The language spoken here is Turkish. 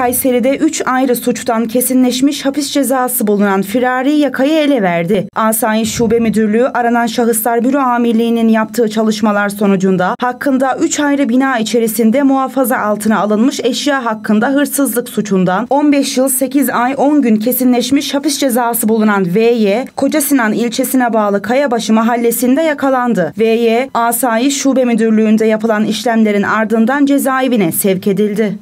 Kayseri'de 3 ayrı suçtan kesinleşmiş hapis cezası bulunan Firari Yaka'yı ele verdi. Asayiş Şube Müdürlüğü aranan şahıslar büro amirliğinin yaptığı çalışmalar sonucunda hakkında 3 ayrı bina içerisinde muhafaza altına alınmış eşya hakkında hırsızlık suçundan 15 yıl 8 ay 10 gün kesinleşmiş hapis cezası bulunan VY, Kocasinan ilçesine bağlı Kayabaşı mahallesinde yakalandı. VY, Asayiş Şube Müdürlüğü'nde yapılan işlemlerin ardından cezaevine sevk edildi.